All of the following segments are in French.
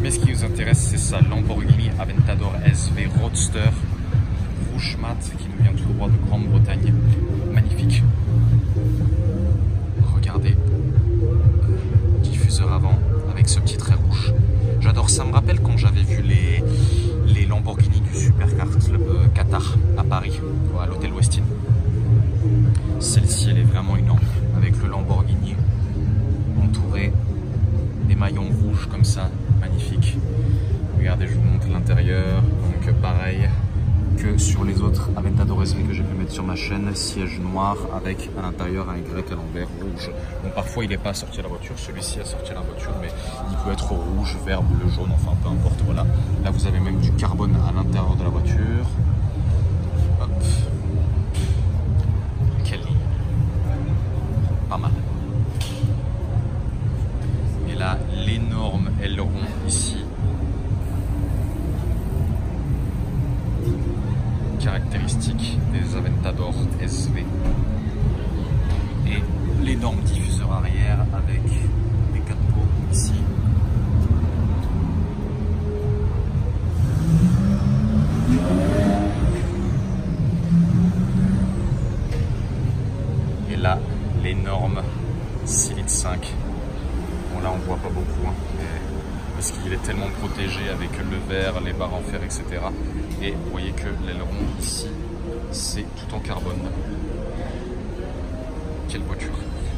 Mais ce qui nous intéresse, c'est ça Lamborghini Aventador SV Roadster que j'ai pu mettre sur ma chaîne, siège noir avec à l'intérieur un Y à l'envers rouge. Bon, parfois il n'est pas sorti à la voiture, celui-ci a sorti à la voiture, mais il peut être rouge, vert, bleu, jaune, enfin peu importe, voilà. Là vous avez même du carbone à l'intérieur de la voiture. Caractéristique des Aventador SV. Et l'énorme diffuseur arrière avec des quatre pots ici. Et là, l'énorme 6 litres 5. Bon là on voit pas beaucoup, hein, parce qu'il est tellement protégé avec les barres en fer, etc. Et vous voyez que l'aileron ici, c'est tout en carbone. Quelle voiture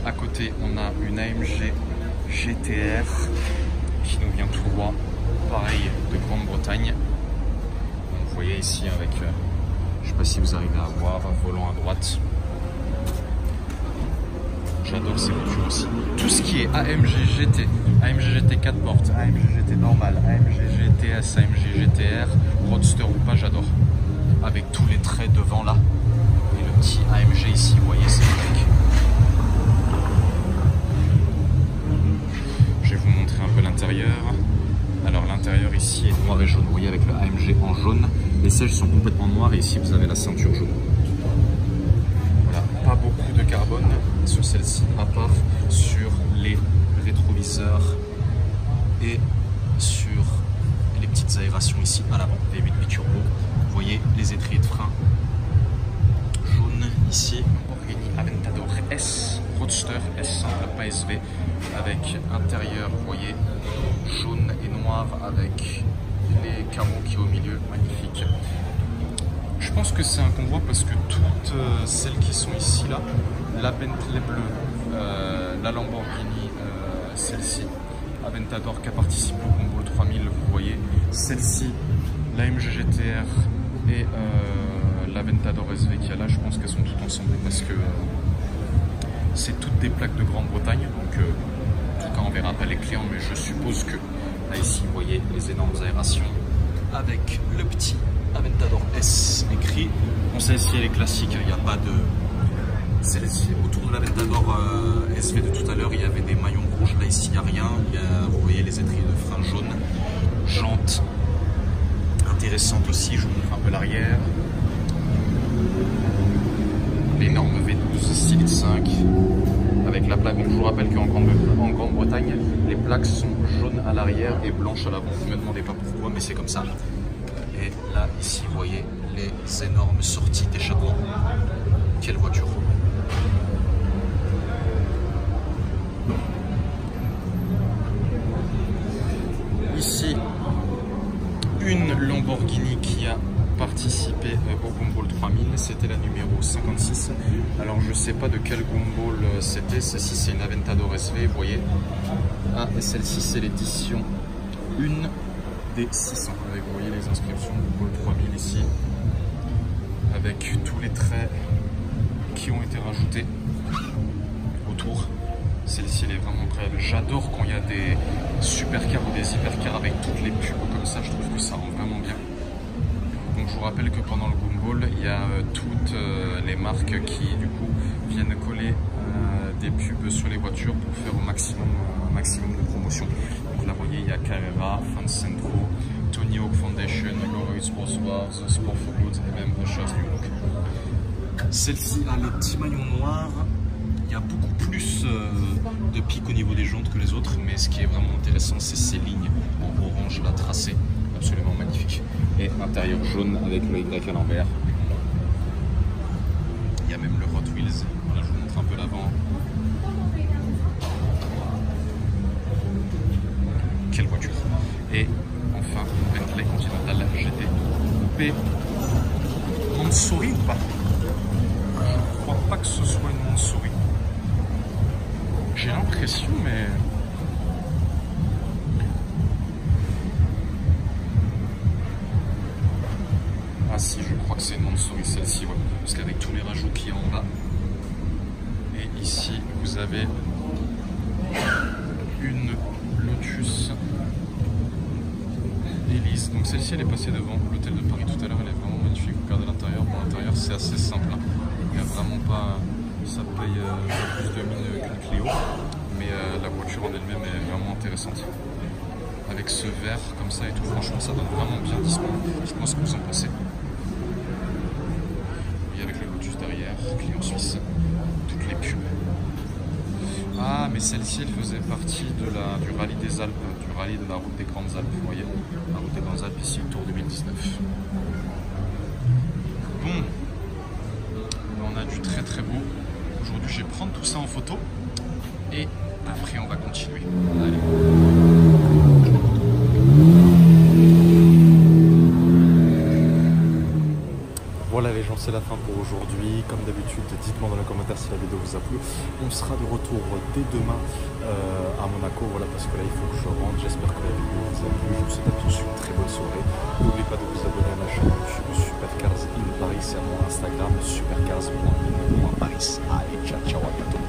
À côté, on a une AMG GTR qui nous vient tout droit, pareil, de Grande-Bretagne. Vous voyez ici avec, euh, je sais pas si vous arrivez à voir, un volant à droite. J'adore ces voitures aussi. Tout ce qui est AMG GT, AMG GT 4 portes, AMG GT normal, AMG AMG GTR, Roadster ou pas, j'adore. Avec tous les traits devant là. Et le petit AMG ici, vous voyez, c'est magnifique. Je vais vous montrer un peu l'intérieur. Alors l'intérieur ici est noir et jaune, vous voyez avec le AMG en jaune. Les sièges sont complètement noirs et ici vous avez la ceinture jaune. Voilà, pas beaucoup de carbone sur celle-ci, à part sur les rétroviseurs et sur aérations ici à l'avant, V8 biturbo. Vous voyez les étriers de frein jaune ici, Lamborghini Aventador S, Roadster S, pas SV, avec intérieur, vous voyez, jaune et noir avec les carreaux qui est au milieu, magnifique. Je pense que c'est un convoi parce que toutes euh, celles qui sont ici là, la Bentley bleue, euh, la Lamborghini, euh, celle-ci, Aventador qui a participé au combo 3000, vous voyez, celle-ci, la MG GTR et euh, l'Aventador SV qui est là, je pense qu'elles sont toutes ensemble parce que euh, c'est toutes des plaques de Grande-Bretagne, donc euh, en tout cas on verra pas les clients, mais je suppose que là ici vous voyez les énormes aérations avec le petit Aventador S écrit. Bon celle-ci elle est classique, il n'y a pas de... Celle-ci, autour de l'Aventador SV de tout à l'heure, il y avait des maillons rouges, là ici il n'y a rien, vous voyez les étriers de frein jaunes, jantes intéressantes aussi, je vous montre un peu l'arrière. L'énorme V12 6 litres 5 avec la plaque. Donc je vous rappelle qu'en Grande- en Grande-Bretagne, les plaques sont jaunes à l'arrière et blanches à l'avant. Ne me demandez pas pourquoi, mais c'est comme ça. Et là, ici, vous voyez les énormes sorties d'échappement. Quelle voiture c'était la numéro 56. Alors je sais pas de quel Gumball euh, c'était, celle-ci c'est une Aventador SV, vous voyez. Ah, et celle-ci c'est l'édition 1 des 600, avec vous voyez les inscriptions Gumball 3000 ici, avec tous les traits qui ont été rajoutés autour. Celle-ci elle est vraiment incroyable. J'adore quand il y a des supercars ou des hypercars avec toutes les pubs comme ça, je trouve que ça rend vraiment bien. Je vous rappelle que pendant le Gumball, il y a euh, toutes euh, les marques qui du coup viennent coller euh, des pubs sur les voitures pour faire maximum, un maximum de promotion. Donc là vous voyez il y a Carrera, Centro, Tony Hawk Foundation, Goroid Sports Wars, Sport for Good et même Usher's New Look. Celle-ci a les petits maillons noirs. Il y a beaucoup plus de pics au niveau des jantes que les autres, mais ce qui est vraiment intéressant, c'est ces lignes en orange là tracées, absolument magnifique. Et intérieur jaune avec le Y à l'envers. Il y a même le Hot Wheels. Voilà, je vous montre un peu l'avant. Quelle voiture Et enfin, Bentley Continental GT Coupé. Montsouris ou pas? Je crois pas que ce soit une Montsouris. J'ai l'impression, mais... Si, je crois que c'est une Montsouris celle-ci. Parce qu'avec tous les rajouts qu'il y a en bas. Et ici, vous avez une Lotus Elise. Donc celle-ci, elle est passée devant l'hôtel de Paris tout à l'heure. Elle est vraiment magnifique. Regardez l'intérieur. Bon, l'intérieur, c'est assez simple. hein. Il n'y a vraiment pas... Ça paye euh, plus de mine qu'une Clio. Mais euh, la voiture en elle-même est vraiment intéressante. Avec ce vert comme ça et tout, franchement, ça donne vraiment bien. Dites-moi ce que vous en pensez. Et avec le Lotus derrière, client suisse, toutes les pubs. Ah, mais celle-ci, elle faisait partie de la, du rallye des Alpes, du rallye de la route des Grandes Alpes, vous voyez La route des Grandes Alpes ici, Tour 2019. Bon, on a du très très beau. Aujourd'hui, je vais prendre tout ça en photo et après, on va continuer. Allez. Voilà les gens, c'est la fin pour aujourd'hui. Comme d'habitude, dites-moi dans les commentaires si la vidéo vous a plu. On sera de retour dès demain euh, à Monaco, voilà, parce que là il faut que je rentre. J'espère que la vidéo vous a plu. Je vous souhaite à tous une très bonne soirée. N'oubliez pas de vous abonner à ma chaîne YouTube Supercars in Paris et à mon Instagram supercars.in.paris. Allez, ciao ciao à bientôt.